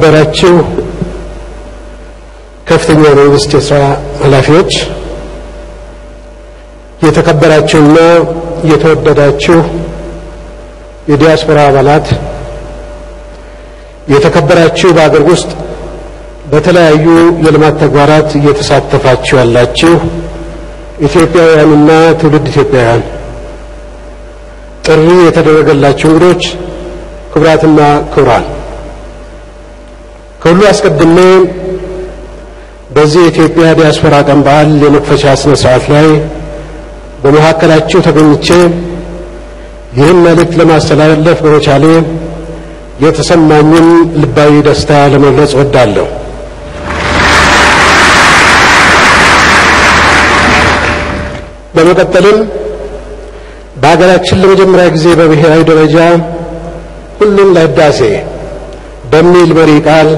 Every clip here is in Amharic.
የተከበራችሁ ከፍተኛ የመንግስት የስራ ኃላፊዎች፣ የተከበራችሁና የተወደዳችሁ የዲያስፖራ አባላት፣ የተከበራችሁ በአገር ውስጥ በተለያዩ የልማት ተግባራት እየተሳተፋችሁ ያላችሁ ኢትዮጵያውያንና ትውልድ ኢትዮጵያውያን፣ ጥሪ የተደረገላችሁ እንግዶች፣ ክቡራትና ክቡራን፣ ከሁሉ አስቀድሜ በዚህ የኢትዮጵያ ዲያስፖራ ቀን በዓል የመክፈቻ ስነ ስርዓት ላይ በመካከላችሁ ተገኝቼ ይህን መልእክት ለማስተላለፍ በመቻሌ የተሰማኝን ልባዊ ደስታ ለመግለጽ እወዳለሁ። በመቀጠልም በሀገራችን ለመጀመሪያ ጊዜ በብሔራዊ ደረጃ ሁሉን ለህዳሴ በሚል መሪ ቃል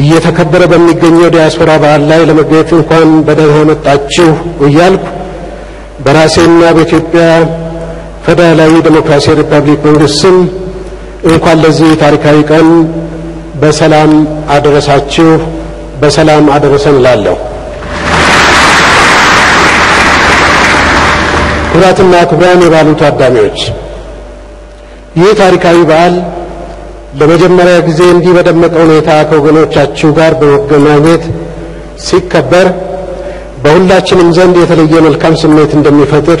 እየተከበረ በሚገኘው ዲያስፖራ በዓል ላይ ለመገኘት እንኳን በደህና መጣችሁ እያልኩ በራሴና በኢትዮጵያ ፌዴራላዊ ዴሞክራሲያዊ ሪፐብሊክ መንግስት ስም እንኳን ለዚህ ታሪካዊ ቀን በሰላም አደረሳችሁ፣ በሰላም አደረሰን እላለሁ። ክቡራትና ክቡራን የበዓሉ ታዳሚዎች ይህ ታሪካዊ በዓል ለመጀመሪያ ጊዜ እንዲህ በደመቀ ሁኔታ ከወገኖቻችሁ ጋር በመገናኘት ሲከበር በሁላችንም ዘንድ የተለየ መልካም ስሜት እንደሚፈጥር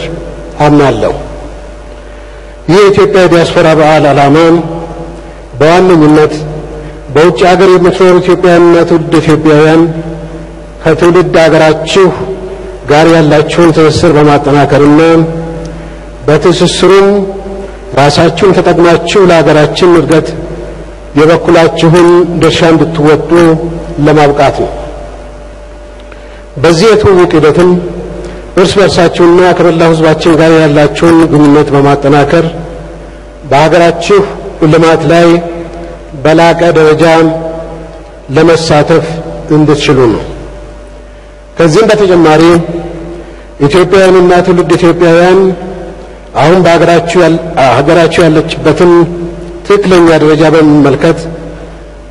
አምናለሁ። ይህ የኢትዮጵያ ዲያስፖራ በዓል ዓላማም በዋነኝነት በውጭ ሀገር የምትኖሩ ኢትዮጵያውያንና ትውልድ ኢትዮጵያውያን ከትውልድ አገራችሁ ጋር ያላችሁን ትስስር በማጠናከርና በትስስሩም ራሳችሁን ተጠቅማችሁ ለሀገራችን እድገት የበኩላችሁን ድርሻ እንድትወጡ ለማብቃት ነው። በዚህ የትውውቅ ሂደትም እርስ በርሳችሁና ከመላው ሕዝባችን ጋር ያላችሁን ግንኙነት በማጠናከር በሀገራችሁ ልማት ላይ በላቀ ደረጃ ለመሳተፍ እንድትችሉ ነው። ከዚህም በተጨማሪ ኢትዮጵያውያንና ትውልድ ኢትዮጵያውያን አሁን በሀገራችሁ ያለችበትን ትክክለኛ ደረጃ በመመልከት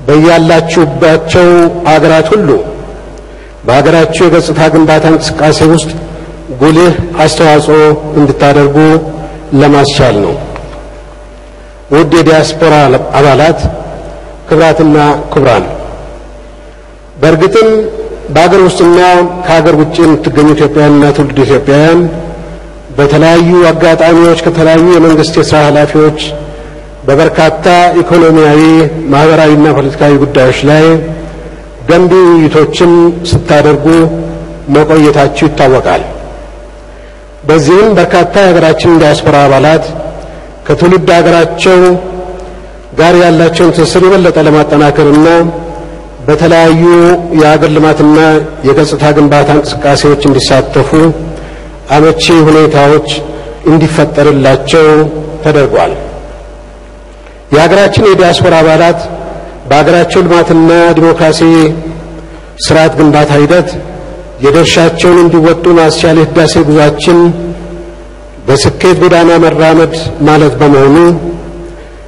በያላችሁባቸው አገራት ሁሉ በሀገራችሁ የገጽታ ግንባታ እንቅስቃሴ ውስጥ ጉልህ አስተዋጽኦ እንድታደርጉ ለማስቻል ነው። ውድ የዲያስፖራ አባላት፣ ክቡራትና ክቡራን፣ በእርግጥም በሀገር ውስጥና ከሀገር ውጭ የምትገኙ ኢትዮጵያውያንና ትውልድ ኢትዮጵያውያን በተለያዩ አጋጣሚዎች ከተለያዩ የመንግስት የሥራ ኃላፊዎች በበርካታ ኢኮኖሚያዊ፣ ማህበራዊና ፖለቲካዊ ጉዳዮች ላይ ገንቢ ውይይቶችን ስታደርጉ መቆየታችሁ ይታወቃል። በዚህም በርካታ የሀገራችን ዲያስፖራ አባላት ከትውልድ ሀገራቸው ጋር ያላቸውን ትስስር የበለጠ ለማጠናከርና በተለያዩ የሀገር ልማትና የገጽታ ግንባታ እንቅስቃሴዎች እንዲሳተፉ አመቺ ሁኔታዎች እንዲፈጠርላቸው ተደርጓል። የሀገራችን የዲያስፖራ አባላት በሀገራቸው ልማትና ዲሞክራሲ ስርዓት ግንባታ ሂደት የድርሻቸውን እንዲወጡ ማስቻል የህዳሴ ጉዟችን በስኬት ጎዳና መራመድ ማለት በመሆኑ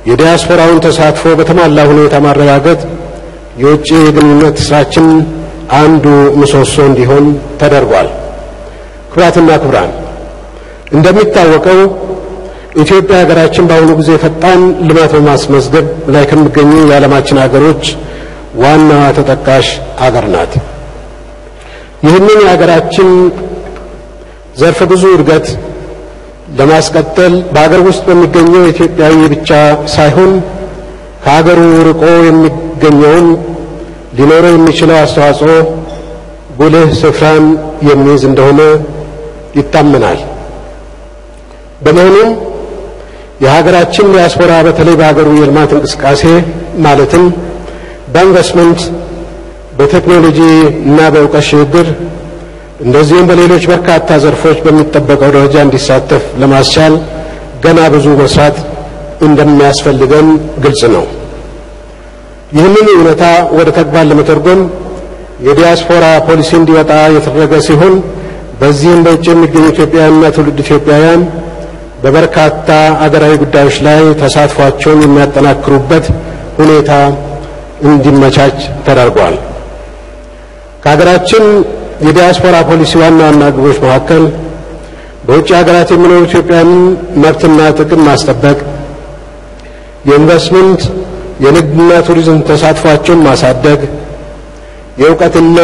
የዲያስፖራውን ተሳትፎ በተሟላ ሁኔታ ማረጋገጥ የውጭ ግንኙነት ስራችን አንዱ ምሰሶ እንዲሆን ተደርጓል። ክቡራትና ክቡራን እንደሚታወቀው ኢትዮጵያ ሀገራችን በአሁኑ ጊዜ ፈጣን ልማት በማስመዝገብ ላይ ከሚገኙ የዓለማችን ሀገሮች ዋናዋ ተጠቃሽ አገር ናት። ይህንን የሀገራችን ዘርፈ ብዙ እድገት ለማስቀጠል በሀገር ውስጥ በሚገኘው ኢትዮጵያዊ ብቻ ሳይሆን ከሀገሩ ርቆ የሚገኘውን ሊኖረው የሚችለው አስተዋጽኦ ጉልህ ስፍራን የሚይዝ እንደሆነ ይታመናል። በመሆኑም የሀገራችን ዲያስፖራ በተለይ በሀገሩ የልማት እንቅስቃሴ ማለትም በኢንቨስትመንት፣ በቴክኖሎጂ እና በእውቀት ሽግግር እንደዚሁም በሌሎች በርካታ ዘርፎች በሚጠበቀው ደረጃ እንዲሳተፍ ለማስቻል ገና ብዙ መስራት እንደሚያስፈልገን ግልጽ ነው። ይህንን እውነታ ወደ ተግባር ለመተርጎም የዲያስፖራ ፖሊሲ እንዲወጣ የተደረገ ሲሆን በዚህም በውጭ የሚገኙ ኢትዮጵያውያንና ትውልድ ኢትዮጵያውያን በበርካታ አገራዊ ጉዳዮች ላይ ተሳትፏቸውን የሚያጠናክሩበት ሁኔታ እንዲመቻች ተደርጓል። ከሀገራችን የዲያስፖራ ፖሊሲ ዋና ዋና ግቦች መካከል በውጭ ሀገራት የሚኖሩ ኢትዮጵያውያን መብትና ጥቅም ማስጠበቅ፣ የኢንቨስትመንት የንግድና ቱሪዝም ተሳትፏቸውን ማሳደግ፣ የእውቀትና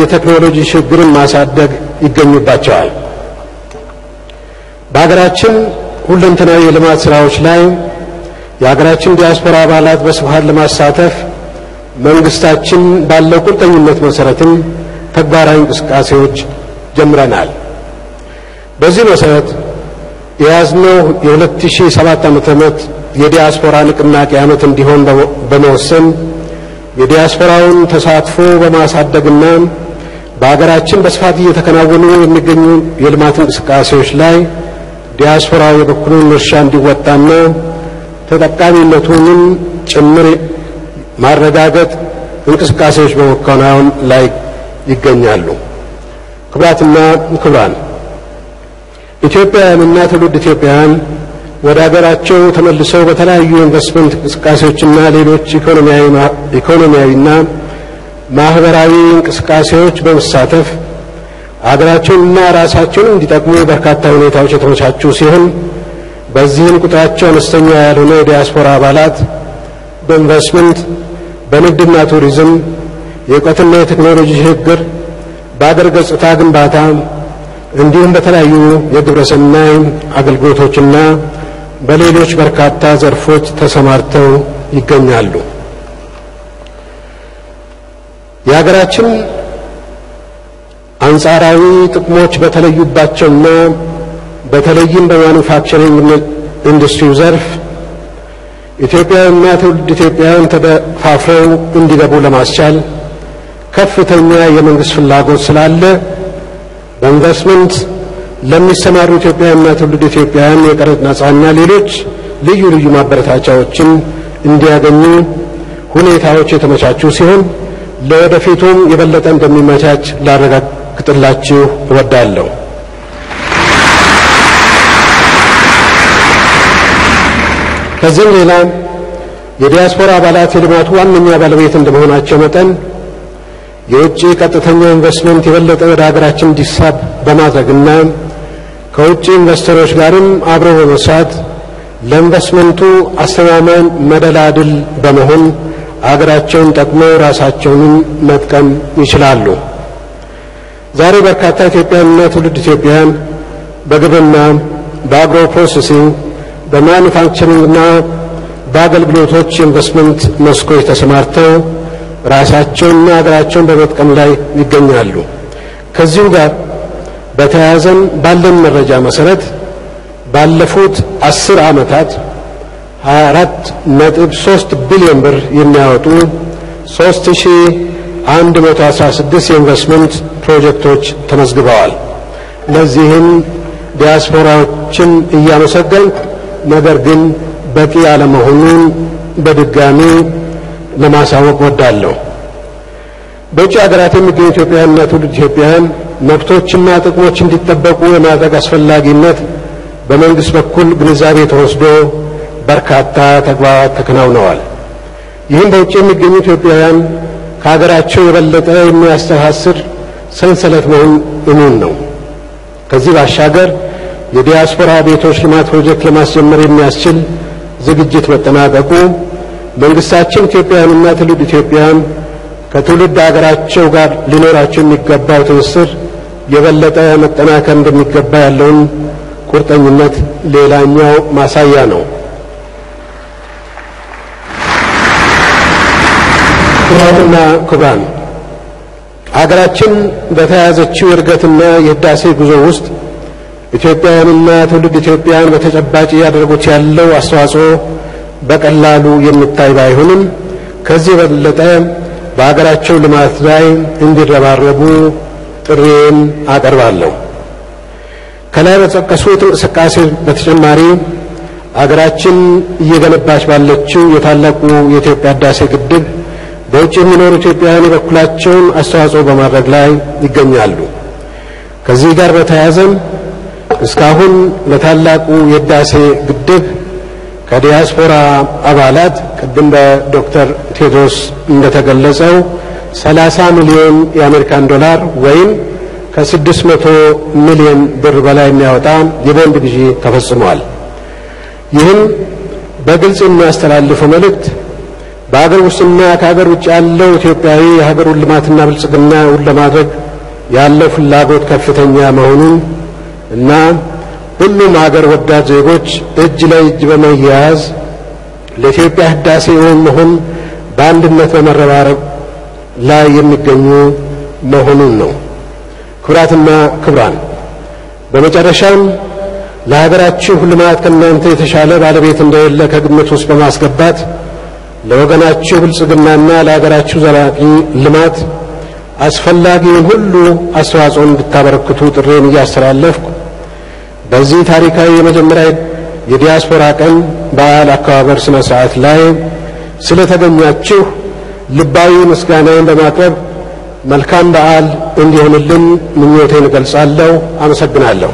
የቴክኖሎጂ ሽግግርን ማሳደግ ይገኙባቸዋል። በሀገራችን ሁለንተናዊ የልማት ስራዎች ላይ የሀገራችን ዲያስፖራ አባላት በስፋት ለማሳተፍ መንግስታችን ባለው ቁርጠኝነት መሰረትም ተግባራዊ እንቅስቃሴዎች ጀምረናል። በዚህ መሰረት የያዝነው የ2007 ዓመተ ምህረት የዲያስፖራ ንቅናቄ ዓመት እንዲሆን በመወሰን የዲያስፖራውን ተሳትፎ በማሳደግና በሀገራችን በስፋት እየተከናወኑ የሚገኙ የልማት እንቅስቃሴዎች ላይ ዲያስፖራው የበኩሉን ድርሻ እንዲወጣና ተጠቃሚነቱንም ጭምር ማረጋገጥ እንቅስቃሴዎች በመከናወን ላይ ይገኛሉ። ክቡራትና ክቡራን ኢትዮጵያውያንና ትውልድ ኢትዮጵያውያን ወደ ሀገራቸው ተመልሰው በተለያዩ ኢንቨስትመንት እንቅስቃሴዎችና ሌሎች ኢኮኖሚያዊና ማህበራዊ እንቅስቃሴዎች በመሳተፍ ሀገራቸውንና ራሳቸውን እንዲጠቅሙ በርካታ ሁኔታዎች የተመቻቹ ሲሆን በዚህም ቁጥራቸው አነስተኛ ያልሆነ የዲያስፖራ አባላት በኢንቨስትመንት፣ በንግድና ቱሪዝም፣ የእውቀትና የቴክኖሎጂ ሽግግር፣ በአገር ገጽታ ግንባታ እንዲሁም በተለያዩ የግብረሰናይ አገልግሎቶችና በሌሎች በርካታ ዘርፎች ተሰማርተው ይገኛሉ። የሀገራችን አንጻራዊ ጥቅሞች በተለዩባቸውና በተለይም በማኑፋክቸሪንግ ኢንዱስትሪው ዘርፍ ኢትዮጵያውያንና ትውልድ ኢትዮጵያውያን ተደፋፍረው እንዲገቡ ለማስቻል ከፍተኛ የመንግስት ፍላጎት ስላለ በኢንቨስትመንት ለሚሰማሩ ኢትዮጵያውያንና ትውልድ ኢትዮጵያውያን የቀረጥ ነጻና ሌሎች ልዩ ልዩ ማበረታቻዎችን እንዲያገኙ ሁኔታዎች የተመቻቹ ሲሆን ለወደፊቱም የበለጠ እንደሚመቻች ላረጋግጥላችሁ እወዳለሁ። ከዚህም ሌላ የዲያስፖራ አባላት የልማቱ ዋነኛ ባለቤት እንደመሆናቸው መጠን የውጭ ቀጥተኛ ኢንቨስትመንት የበለጠ ወደ ሀገራችን እንዲሳብ በማድረግና ከውጭ ኢንቨስተሮች ጋርም አብሮ በመስራት ለኢንቨስትመንቱ አስተማማኝ መደላድል በመሆን አገራቸውን ጠቅመው ራሳቸውንም መጥቀም ይችላሉ። ዛሬ በርካታ ኢትዮጵያውያንና ትውልድ ኢትዮጵያውያን በግብርና፣ በአግሮ ፕሮሴሲንግ፣ በማኑፋክቸሪንግና በአገልግሎቶች ኢንቨስትመንት መስኮች ተሰማርተው ራሳቸውንና ሀገራቸውን በመጥቀም ላይ ይገኛሉ። ከዚሁ ጋር በተያያዘም ባለን መረጃ መሰረት ባለፉት አስር ዓመታት 24 ነጥብ 3 ቢሊዮን ብር የሚያወጡ 3116 የኢንቨስትመንት ፕሮጀክቶች ተመዝግበዋል። ለዚህም ዲያስፖራዎችን እያመሰገን ነገር ግን በቂ አለመሆኑን በድጋሚ ለማሳወቅ ወዳለሁ። በውጭ ሀገራት የሚገኙ ኢትዮጵያውያንና ትውልድ ኢትዮጵያውያን መብቶችና ጥቅሞች እንዲጠበቁ የማድረግ አስፈላጊነት በመንግስት በኩል ግንዛቤ ተወስዶ በርካታ ተግባራት ተከናውነዋል። ይህም በውጭ የሚገኙ ኢትዮጵያውያን ከሀገራቸው የበለጠ የሚያስተሳስር ሰንሰለት መሆን እሙን ነው። ከዚህ ባሻገር የዲያስፖራ ቤቶች ልማት ፕሮጀክት ለማስጀመር የሚያስችል ዝግጅት መጠናቀቁ መንግስታችን ኢትዮጵያውያንና ትውልድ ኢትዮጵያውያን ከትውልድ ሀገራቸው ጋር ሊኖራቸው የሚገባው ትስስር የበለጠ መጠናከር እንደሚገባ ያለውን ቁርጠኝነት ሌላኛው ማሳያ ነው። ክቡራትና ክቡራን ሀገራችን በተያያዘችው የእድገትና የህዳሴ ጉዞ ውስጥ ኢትዮጵያውያንና ትውልድ ኢትዮጵያውያን በተጨባጭ እያደረጉት ያለው አስተዋጽኦ በቀላሉ የሚታይ ባይሆንም ከዚህ የበለጠ በሀገራቸው ልማት ላይ እንዲረባረቡ ጥሪዬን አቀርባለሁ። ከላይ በተጠቀሱት እንቅስቃሴ በተጨማሪ አገራችን እየገነባች ባለችው የታላቁ የኢትዮጵያ ህዳሴ ግድብ በውጭ የሚኖሩ ኢትዮጵያውያን የበኩላቸውን አስተዋጽኦ በማድረግ ላይ ይገኛሉ። ከዚህ ጋር በተያያዘም እስካሁን ለታላቁ የህዳሴ ግድብ ከዲያስፖራ አባላት ቅድም በዶክተር ቴድሮስ እንደተገለጸው 30 ሚሊዮን የአሜሪካን ዶላር ወይም ከ600 ሚሊዮን ብር በላይ የሚያወጣ የቦንድ ግዢ ተፈጽሟል። ይህም በግልጽ የሚያስተላልፈው መልእክት በሀገር ውስጥና ከሀገር ውጭ ያለው ኢትዮጵያዊ የሀገሩን ልማትና ብልጽግናውን ለማድረግ ያለው ፍላጎት ከፍተኛ መሆኑን እና ሁሉም ሀገር ወዳድ ዜጎች እጅ ለእጅ በመያያዝ ለኢትዮጵያ ህዳሴ እውን መሆን በአንድነት በመረባረብ ላይ የሚገኙ መሆኑን ነው። ክቡራትና ክቡራን፣ በመጨረሻም ለሀገራችሁ ልማት ከእናንተ የተሻለ ባለቤት እንደሌለ ከግምት ውስጥ በማስገባት ለወገናችሁ ብልጽግናና ለሀገራችሁ ዘላቂ ልማት አስፈላጊውን ሁሉ አስተዋጽኦ እንድታበረክቱ ጥሬን እያስተላለፍኩ በዚህ ታሪካዊ የመጀመሪያ የዲያስፖራ ቀን በዓል አከባበር ስነ ስርዓት ላይ ስለተገኛችሁ ልባዊ ምስጋናዬን በማቅረብ መልካም በዓል እንዲሆንልን ምኞቴን እገልጻለሁ። አመሰግናለሁ።